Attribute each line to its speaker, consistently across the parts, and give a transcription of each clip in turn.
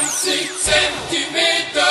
Speaker 1: 20 Zentimeter.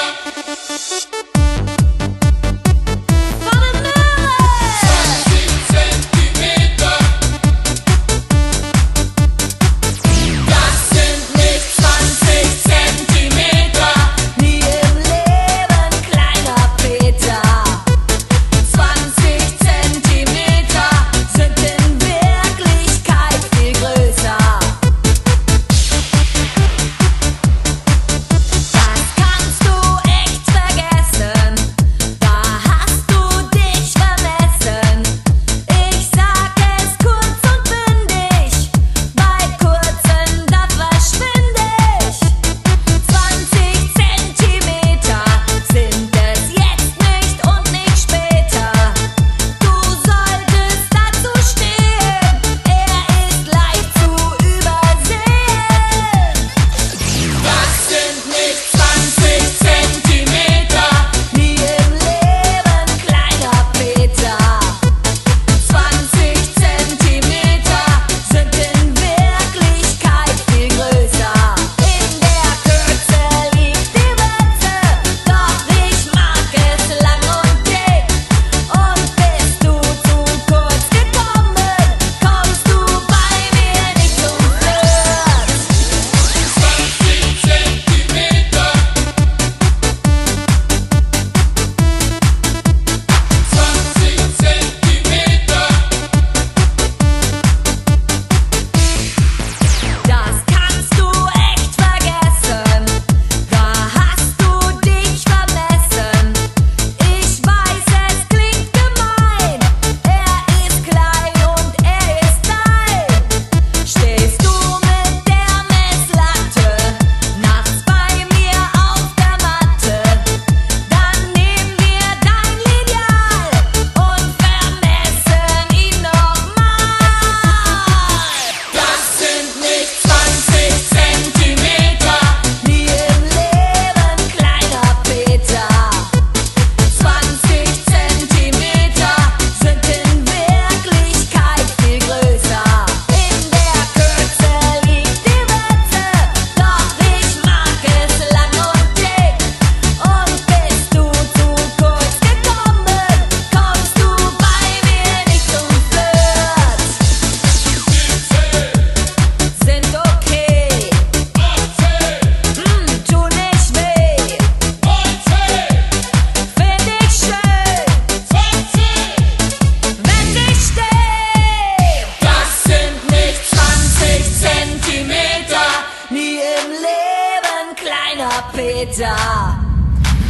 Speaker 2: Peter.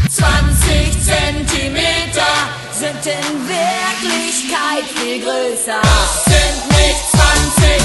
Speaker 2: 20 Zentimeter sind in Wirklichkeit viel größer. Das sind nicht
Speaker 1: 20